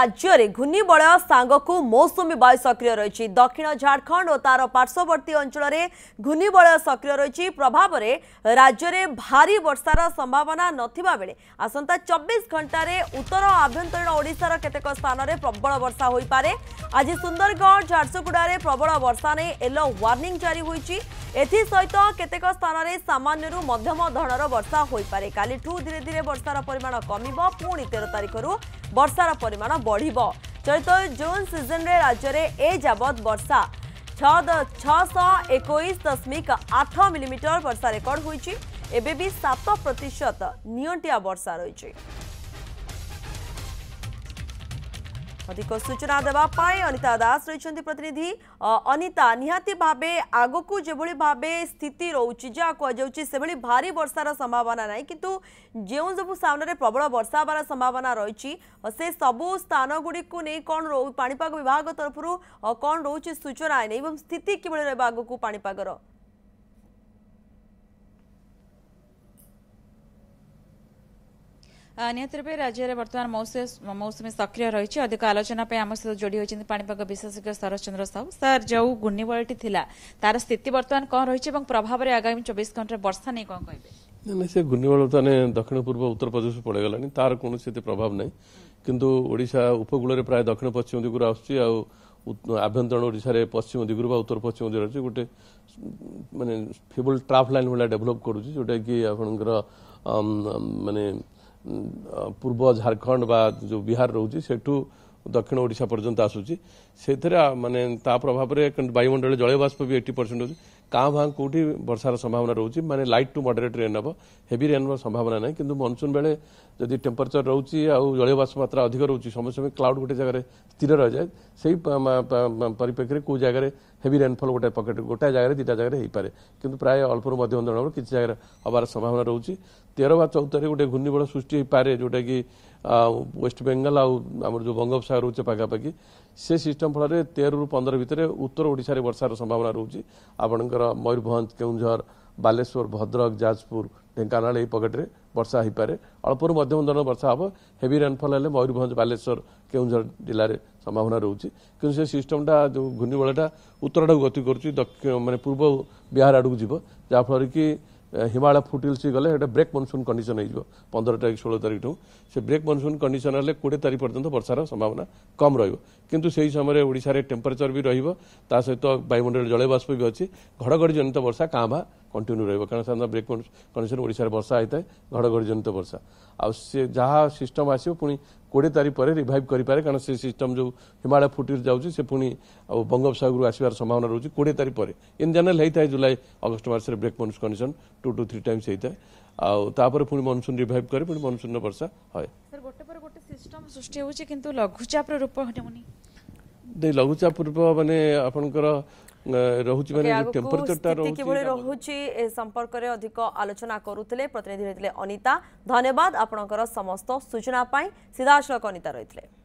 রাজ্যের ঘূর্ণিবলয় সাঙ্গকু মৌসুমী বায়ু সক্রিয় রয়েছে দক্ষিণ ঝাড়খণ্ড ও তার পার্শ্ববর্তী অঞ্চলের ঘূর্ণিবলয় সক্রিয় রয়েছে প্রভাবে রাজ্যের ভারী বর্ষার সম্ভাবনা নথিবাবেলে আসন্তা চব্বিশ ঘণ্টার উত্তর আভ্যন্তরীণ ওড়শার কেতক স্থানের প্রবল বর্ষা হয়ে পড়ে আজ সুন্দরগড় ঝারসুগুড়ার প্রবল বর্ষা নিয়ে এলো ওয়ার্নিং জারি হয়েছে এতি সৈতো কেতেক স্থানরে সামান্যৰু মধ্যম ধৰৰ বৰষা হ'ই পাৰে কালি টু ধীরে ধীরে বৰ্ষাৰ পৰিমাণ কমিব পূৰ্ণ 13 তাৰিখৰু বৰ্ষাৰ পৰিমাণ বাঢ়িব চইতো জুন সিজনৰে ৰাজ্যৰে এ জৱত বৰষা 6 621.8 মিলিমিটাৰ বৰষা ৰেকৰ্ড হৈছে এবেবি 7% নিওনটিয়া বৰষা ৰৈছে अधिक सूचना देवाई अनिता दास रही प्रतिनिधि अनिता निहाती भाव आग को जो भाव स्थित रोचे जहाँ कहुच्च से भारी वर्षार संभावना ना कि जो सब स्थान प्रबल वर्षा हबार संभावना रही से सब स्थान गुड़ी नहीं कौन पापाग विभाग तरफ कौन रोचे सूचना नहीं स्थित किभ रग को पापागर ନିହାତି ରୂପେ ରାଜ୍ୟରେ ବର୍ତ୍ତମାନ ମୌସୁମୀ ସକ୍ରିୟ ରହିଛି ଅଧିକ ଆଲୋଚନା ପାଇଁ ଆମ ସହିତ ଯୋଡ଼ି ହୋଇଛନ୍ତି ପାଣିପାଗ ବିଶେଷଜ୍ଞ ଶରତ ଚନ୍ଦ୍ର ସାହୁ ସାର୍ ଯେଉଁ ଘୂର୍ଣ୍ଣିବଳଟି ଥିଲା ତାର ସ୍ଥିତି ବର୍ତ୍ତମାନ କ'ଣ ରହିଛି ଏବଂ ପ୍ରଭାବରେ ଆଗାମୀ ଚବିଶ ଘଣ୍ଟାରେ ବର୍ଷା ନେଇ କ'ଣ କହିବେ ନାଇଁ ସେ ଘୂର୍ଣ୍ଣିବଳ ତାହେଲେ ଦକ୍ଷିଣ ପୂର୍ବ ଉତ୍ତରପ୍ରଦେଶ ପଳାଇଗଲାଣି ତାର କୌଣସି ଏତେ ପ୍ରଭାବ ନାହିଁ କିନ୍ତୁ ଓଡ଼ିଶା ଉପକୂଳରେ ପ୍ରାୟ ଦକ୍ଷିଣ ପଶ୍ଚିମ ଦିଗରୁ ଆସୁଛି ଆଉ ଆଭ୍ୟନ୍ତରୀଣ ଓଡ଼ିଶାରେ ପଶ୍ଚିମ ଦିଗରୁ ବା ଉତ୍ତର ପଶ୍ଚିମ ଦିଗରୁ ଅଛି ଗୋଟେ ମାନେ ଫିବୁଲ୍ ଟ୍ରାଫ୍ ଲାଇନ୍ ଭଳିଆ ଡେଭଲପ୍ କରୁଛି ଯେଉଁଟାକି ଆପଣଙ୍କର ମାନେ ପୂର୍ବ ଝାଡ଼ଖଣ୍ଡ ବା ଯେଉଁ ବିହାର ରହୁଛି ସେଠୁ ଦକ୍ଷିଣ ଓଡ଼ିଶା ପର୍ଯ୍ୟନ୍ତ ଆସୁଛି ସେଥିରେ ମାନେ ତା ପ୍ରଭାବରେ ବାୟୁମଣ୍ଡଳରେ ଜଳୀୟବାଷ୍ପ ବି ଏଇଟି ପରସେଣ୍ଟ ହେଉଛି କାଁ ଭାଁ କେଉଁଠି ବର୍ଷାର ସମ୍ଭାବନା ରହୁଛି ମାନେ ଲାଇଟ୍ ଟୁ ମଡରେଟ୍ ରେନ୍ ହେବ ହେଭି ରେନ୍ର ସମ୍ଭାବନା ନାହିଁ କିନ୍ତୁ ମନସୁନ୍ ବେଳେ ଯଦି ଟେମ୍ପରେଚର ରହୁଛି ଆଉ ଜଳୀୟବାଷ୍ପ ମାତ୍ରା ଅଧିକ ରହୁଛି ସମସ୍ତ ସମୟ କ୍ଲାଉଡ୍ ଗୋଟେ ଜାଗାରେ ସ୍ଥିର ରହିଯାଏ ସେଇ ପରିପ୍ରେକ୍ଷୀରେ କେଉଁ ଜାଗାରେ ହେଭି ରେନ୍ଫଲ୍ ଗୋଟେ ପକେଟ୍ ଗୋଟାଏ ଜାଗାରେ ଦୁଇଟା ଜାଗାରେ ହେଇପାରେ କିନ୍ତୁ ପ୍ରାୟ ଅଳ୍ପରୁ ମଧ୍ୟମ ଧରଣର କିଛି ଜାଗାରେ ହେବାର ସମ୍ଭାବନା ରହୁଛି ତେର ବା ଚଉଦରେ ଗୋଟେ ଘୂର୍ଣ୍ଣିବଳ ସୃଷ୍ଟି ହେଇପାରେ ଯେଉଁଟାକି ୱେଷ୍ଟବେଙ୍ଗଲ ଆଉ ଆମର ଯେଉଁ ବଙ୍ଗୋପସାଗର ରହୁଛି ପାଖାପାଖି ସେ ସିଷ୍ଟମ ଫଳରେ ତେରରୁ ପନ୍ଦର ଭିତରେ ଉତ୍ତର ଓଡ଼ିଶାରେ ବର୍ଷାର ସମ୍ଭାବନା ରହୁଛି ଆପଣଙ୍କର ମୟୂରଭଞ୍ଜ କେଉଁଝର ବାଲେଶ୍ୱର ଭଦ୍ରକ ଯାଜପୁର ଢେଙ୍କାନାଳ ଏହି ପକେଟରେ ବର୍ଷା ହୋଇପାରେ ଅଳ୍ପରୁ ମଧ୍ୟମ ଧରଣର ବର୍ଷା ହେବ ହେଭି ରେନ୍ଫଲ୍ ହେଲେ ମୟୂରଭଞ୍ଜ ବାଲେଶ୍ୱର କେଉଁଝର ଜିଲ୍ଲାରେ ସମ୍ଭାବନା ରହୁଛି କିନ୍ତୁ ସେ ସିଷ୍ଟମଟା ଯେଉଁ ଘୂର୍ଣ୍ଣିବଳଟା ଉତ୍ତର ଆଡ଼କୁ ଗତି କରୁଛି ଦକ୍ଷିଣ ମାନେ ପୂର୍ବ ବିହାର ଆଡ଼କୁ ଯିବ ଯାହାଫଳରେ କି हिमालय फुट्लसी गल एउटा ब्रेक मनसुन कन्डिसन हजुर पन्ध्र तारिक षो तारिक से ब्रेक मनसुन कन्डिसन हो कि तारिक पर्यो वर्ष र सम्भावना कम रह टेम्परेचर रहेछ त सहित वायुमणल जलवासि अघि घडघडी जनता वर्षा काँबा कन्टिन्यू र ब्रेक मुस वर्षा ओडा वर्षाइ घड जन वर्षा आउँ जहाँ सिस्टम आस्यो पो कि तारिख पारे कारण से सिस्टम जो हिमालय फुटि बङोपसगरूस सम्भावना रहेछ कि तारिख अगस्ट जुल अगस्तमासेक मनस condition two to three time हुनसुन रिभैभन रिटमी लघुचापनि ଦେଇ ଲଘୁଚାପ ପୂର୍ବ ମାନେ ଆପଣଙ୍କର ରହୁଛି ମାନେ ଟେମ୍ପରେଚରଟା ରହୁଛି କିଭଳି ରହୁଛି ଏ ସମ୍ପର୍କରେ ଅଧିକ ଆଲୋଚନା କରୁଥିଲେ ପ୍ରତିନିଧି ରହିଥିଲେ ଅନିତା ଧନ୍ୟବାଦ ଆପଣଙ୍କର ସମସ୍ତ ସୂଚନା ପାଇଁ ସିଧାସଳଖ ଅନିତା ରହିଥିଲେ